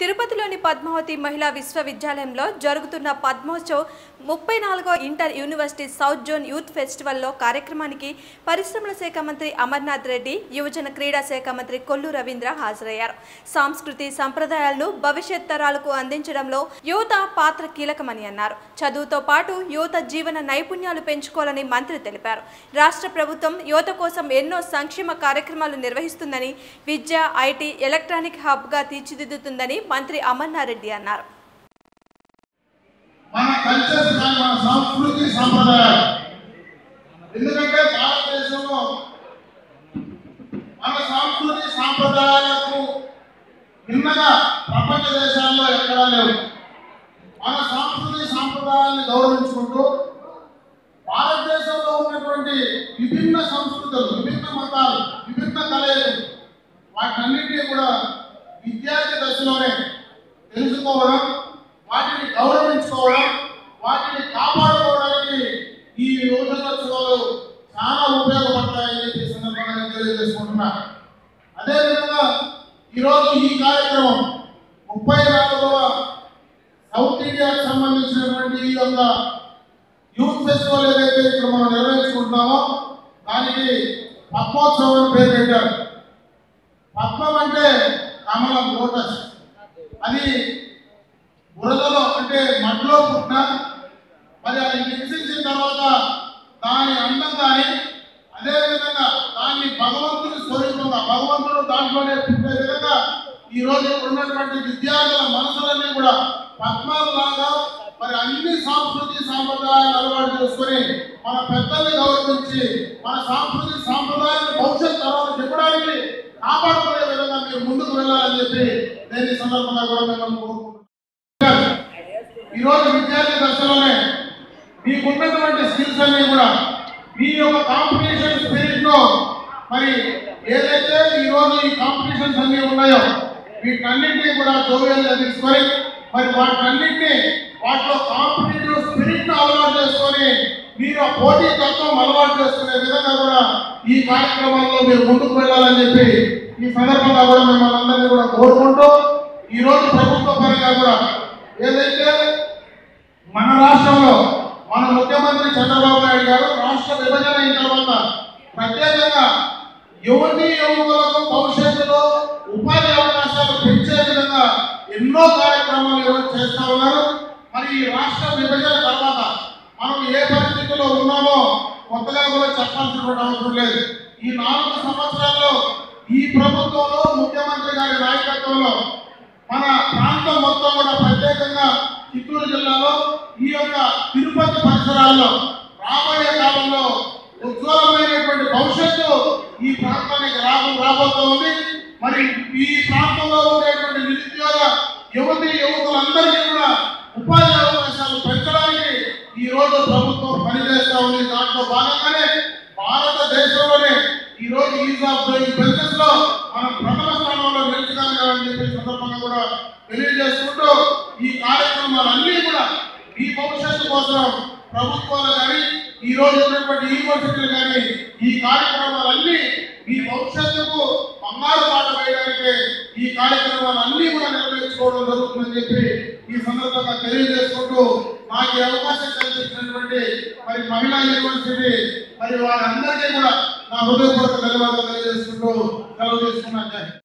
తిరుపతిలోని పద్మావతి మహిళా విశ్వవిద్యాలయంలో జరుగుతున్న పద్మోత్సవ్ ముప్పై నాలుగో inter university south zone youth ఫెస్టివల్లో కార్యక్రమానికి పరిశ్రమల శాఖ మంత్రి అమర్నాథ్ రెడ్డి యువజన క్రీడా శాఖ మంత్రి కొల్లు రవీంద్ర హాజరయ్యారు. సాంస్కృతి సంప్రదాయాలను భవిష్యత్ తరాలకు అందించడంలో యువత పాత్ర కీలకమని అన్నారు. చదువుతో పాటు యువత జీవన నైపుణ్యాలు పెంచుకోవాలని మంత్రి తెలిపారు. రాష్ట్ర ప్రభుత్వం యువత కోసం ఎన్నో సంక్షేమ కార్యక్రమాలు నిర్వహిస్తుందని విద్య ఐటీ ఎలక్ట్రానిక్ హబ్గా తీర్చిదిద్దుతుందని మంత్రి అమర్నాథ్ రెడ్డి అన్నారు. కల్చర్స్ కానీ మన సంస్కృతి సంప్రదాయాలు ఎందుకంటే భారతదేశంలో మన సంస్కృతి సాంప్రదాయాలకు భిన్నగా ప్రపంచ దేశాల్లో ఎక్కడా లేవు. మన సంస్కృతి సాంప్రదాయాన్ని గౌరవించుకుంటూ భారతదేశంలో ఉన్నటువంటి విభిన్న సంస్కృతులు విభిన్న మతాలు విభిన్న కళలు వాటన్నింటినీ కూడా విద్యార్థి దశలోనే ఈ చాలా ఉపయోగపడతాయని ఈ సందర్భంగా నేను తెలియజేసుకుంటున్నా. అదేవిధంగా ఈరోజు ఈ కార్యక్రమం ముప్పై నాలుగవ సౌత్ ఇండియాకు సంబంధించినటువంటి ఈ యొక్క యూత్ ఫెస్టివల్ ఏదైతే ఇక్కడ మనం నిర్వహించుకుంటున్నామో దానికి పద్మోత్సవం అని పేరు పెట్టారు. పద్మం అంటే కమలం లోటస్. అది బురదలో అంటే మట్టిలో పుట్టిన మరి అది వికసించిన తర్వాత దాని అందం కానీ అదేవిధంగా దాన్ని భగవంతుని స్వరూపంగా భగవంతుడు పుట్టే విధంగా ఈ రోజు ఉన్నటువంటి విద్యార్థుల మనసులన్నీ కూడా పద్మాలలాగా మరి అన్ని సాంస్కృతిక సాంప్రదాయాలు అలవాటు చేసుకొని మన పెద్దల్ని గౌరవించి మన సాంస్కృతిక సాంప్రదాయాన్ని భవిష్యత్ తర్వాత చెప్పడానికి కాపాడుకునే విధంగా మీరు ముందుకు వెళ్ళాలని చెప్పి నేను ఈ సందర్భంగా కూడా మిమ్మల్ని కోరుకుంటున్నాను. ఈరోజు విద్యార్థి దశలోనే మీకున్నటువంటి స్కిల్స్ అన్ని కూడా మీ యొక్క కాంపిటీషన్ స్పిరిట్లో మరి ఏదైతే ఈ రోజు ఈ కాంపిటీషన్స్ అన్ని ఉన్నాయో వీటన్నింటినీ కూడా జోవియల్గా తీసుకొని మరి వాటన్నింటినీ వాటిలో కాంపిటేటివ్ స్పిరిట్ అలవాటు చేసుకొని మీరు ఆ పోటీ తత్వం అలవాటు చేసుకునే విధంగా కూడా ఈ కార్యక్రమంలో మీరు ముందుకు వెళ్ళాలని చెప్పి ఈ సందర్భంగా కూడా మిమ్మల్ని అందరినీ కూడా కోరుకుంటూ ఈ రోజు ప్రభుత్వ పరంగా కూడా ఏదైతే మన రాష్ట్రంలో మన ముఖ్యమంత్రి చంద్రబాబు నాయుడు గారు రాష్ట్ర విభజన అయిన తర్వాత ప్రత్యేకంగా యువతి యువకులకు భవిష్యత్తులో ఉపాధి అవకాశాలు పెంచే విధంగా ఎన్నో కార్యక్రమాలు ఈరోజు చేస్తా ఉన్నారు? మరి ఈ రాష్ట్ర విభజన తర్వాత మనం ఏ పరిస్థితుల్లో ఉన్నామో కొత్తగా కూడా చెప్పాల్సినటువంటి అవసరం లేదు. ఈ నాలుగు సంవత్సరాల్లో ఈ ప్రభుత్వంలో ముఖ్యమంత్రి గారి నాయకత్వంలో మన ప్రాంతం మొత్తం కూడా ప్రత్యేకంగా చిత్తూరు జిల్లాలో ఈ యొక్క తిరుపతి పరిసరాల్లో రాబోయే కాలంలో ఉజ్వలమైనటువంటి భవిష్యత్తు ఈ ప్రాంతానికి రాబోతూ ఉంది మరి ఈ ప్రాంతంలో ఉండేటువంటి నిరుద్యోగ యువతి యువకులందరికీ కూడా ఉపాధి అవకాశాలు పెంచడానికి ఈ రోజు ప్రభుత్వం పనిచేస్తా ఉంది. దాంట్లో భాగంగానే భారతదేశంలోనే ఈ రోజు ఈజ్ ఆఫ్ డూయింగ్ బిజినెస్లో మనం ప్రథమ స్థానంలో నిలిచగలిగామని చెప్పి సందర్భంగా కూడా తెలియజేసుకుంటూ ఈ కార్యక్రమాలన్నీ కూడా ఈ భవిష్యత్తు కోసం ప్రభుత్వాలు కానీ ఈ రోజు ఉన్నటువంటి యూనివర్సిటీలు కానీ ఈ కార్యక్రమాలన్నీ ఈ భవిష్యత్తుకు బంగారు పాట వేయడానికి ఈ కార్యక్రమాలన్నీ కూడా నెరవేర్చుకోవడం జరుగుతుందని చెప్పి ఈ సందర్భంగా తెలియజేసుకుంటూ నాకు ఈ అవకాశం కల్పించినటువంటి మరి మహిళా యూనివర్సిటీ మరి వారందరికీ కూడా నా హృదయపూర్వక ధన్యవాదాలు తెలియజేసుకుంటూ సెలవు తీసుకున్నాను.